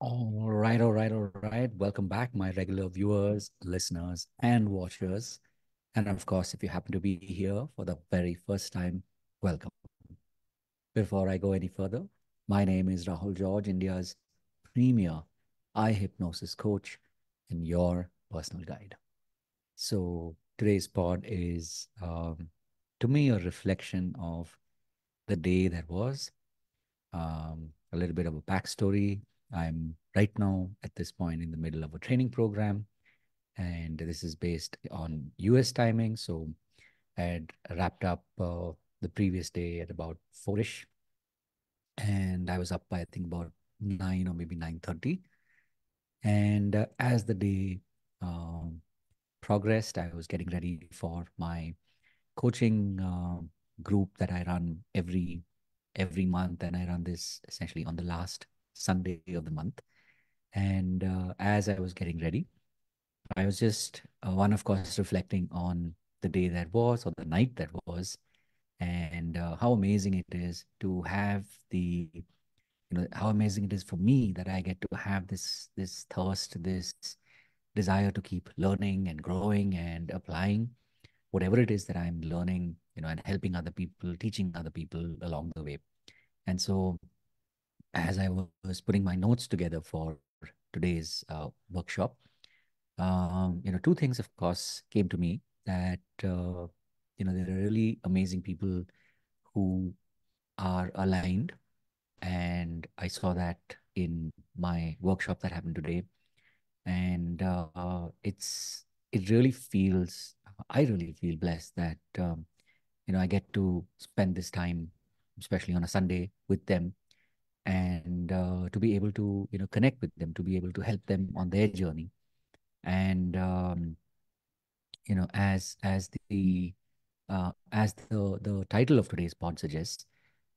All right, all right, all right. Welcome back, my regular viewers, listeners, and watchers. And of course, if you happen to be here for the very first time, welcome. Before I go any further, my name is Rahul George, India's premier eye hypnosis coach and your personal guide. So today's pod is, um, to me, a reflection of the day that was, um, a little bit of a backstory I'm right now at this point in the middle of a training program, and this is based on US timing. So I had wrapped up uh, the previous day at about four-ish, and I was up by I think about nine or maybe nine thirty. And uh, as the day um, progressed, I was getting ready for my coaching uh, group that I run every every month, and I run this essentially on the last Sunday of the month. And uh, as I was getting ready, I was just uh, one, of course, reflecting on the day that was or the night that was, and uh, how amazing it is to have the, you know, how amazing it is for me that I get to have this this thirst, this desire to keep learning and growing and applying whatever it is that I'm learning, you know, and helping other people, teaching other people along the way. And so as I was putting my notes together for today's uh, workshop, um, you know, two things, of course, came to me that, uh, you know, there are really amazing people who are aligned. And I saw that in my workshop that happened today. And uh, it's, it really feels, I really feel blessed that, um, you know, I get to spend this time, especially on a Sunday with them and uh, to be able to you know connect with them to be able to help them on their journey. And um, you know as as the uh, as the the title of today's pod suggests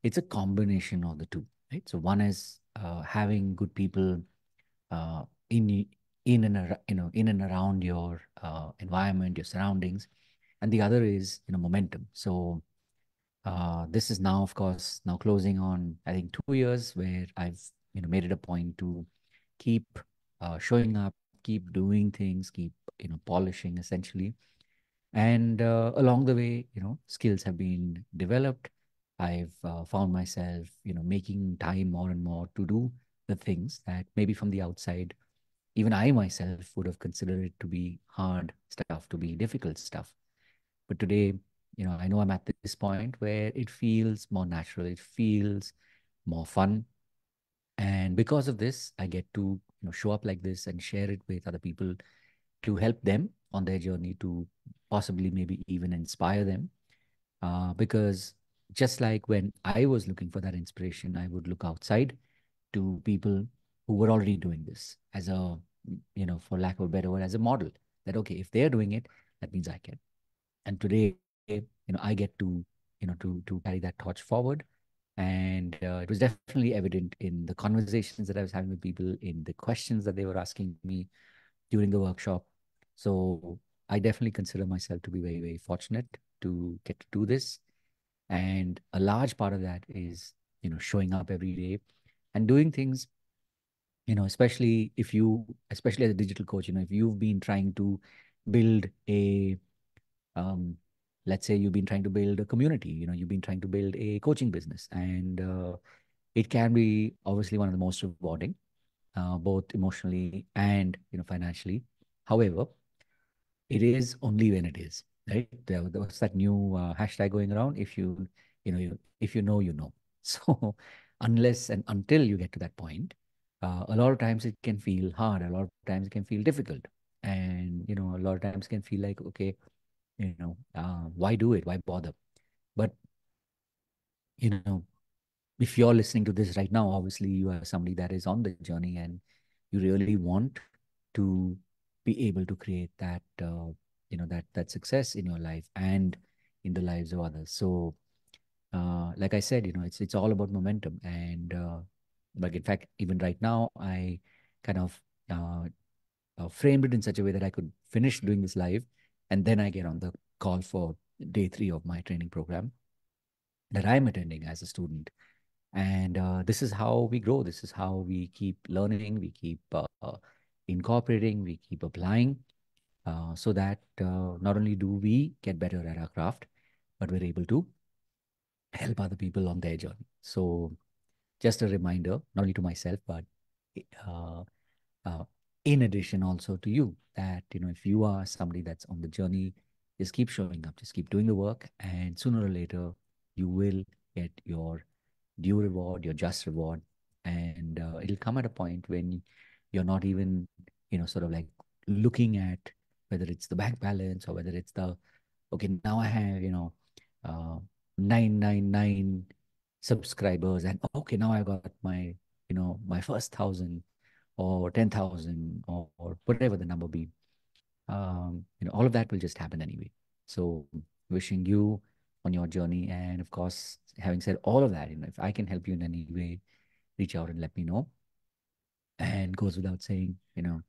it's a combination of the two right? So one is uh, having good people uh, in in and you know in and around your uh, environment your surroundings and the other is you know momentum. So uh, this is now, of course, now closing on, I think, two years where I've, you know, made it a point to keep uh, showing up, keep doing things, keep, you know, polishing essentially. And uh, along the way, you know, skills have been developed. I've uh, found myself, you know, making time more and more to do the things that maybe from the outside, even I myself would have considered it to be hard stuff, to be difficult stuff. But today, you know, I know I'm at this point where it feels more natural, it feels more fun. And because of this, I get to, you know, show up like this and share it with other people to help them on their journey to possibly maybe even inspire them. Uh, because just like when I was looking for that inspiration, I would look outside to people who were already doing this as a, you know, for lack of a better word, as a model that, okay, if they're doing it, that means I can. And today, you know, I get to, you know, to to carry that torch forward. And uh, it was definitely evident in the conversations that I was having with people, in the questions that they were asking me during the workshop. So I definitely consider myself to be very, very fortunate to get to do this. And a large part of that is, you know, showing up every day and doing things, you know, especially if you, especially as a digital coach, you know, if you've been trying to build a um, let's say you've been trying to build a community you know you've been trying to build a coaching business and uh, it can be obviously one of the most rewarding uh, both emotionally and you know financially. However it is only when it is right? There, there was that new uh, hashtag going around if you you know you, if you know you know. So unless and until you get to that point uh, a lot of times it can feel hard a lot of times it can feel difficult. And you know a lot of times can feel like okay you know uh, why do it? Why bother? But you know if you're listening to this right now obviously you are somebody that is on the journey and you really want to be able to create that uh, you know that that success in your life and in the lives of others. So uh, like i said you know it's it's all about momentum and uh, like in fact even right now i kind of uh, uh, framed it in such a way that i could finish doing this live and then I get on the call for day three of my training program that I'm attending as a student. And uh, this is how we grow. This is how we keep learning, we keep uh, incorporating, we keep applying, uh, so that uh, not only do we get better at our craft, but we're able to help other people on their journey. So, just a reminder, not only to myself, but uh, uh, in addition also to you, that you know, if you are somebody that's on the journey, just keep showing up, just keep doing the work, and sooner or later, you will get your due reward, your just reward, and uh, it'll come at a point when you're not even, you know, sort of like looking at whether it's the bank balance or whether it's the okay now I have you know uh, 999 subscribers and okay now i got my you know my first thousand or 10,000 or, or whatever the number be um, you know all of that will just happen anyway so wishing you on your journey and of course having said all of that you know if i can help you in any way reach out and let me know and goes without saying you know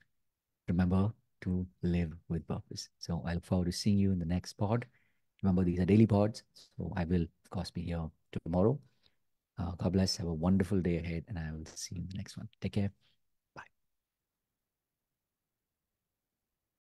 remember to live with purpose so i look forward to seeing you in the next pod Remember, these are daily pods. So I will, of course, be here tomorrow. Uh, God bless. Have a wonderful day ahead, and I will see you in the next one. Take care.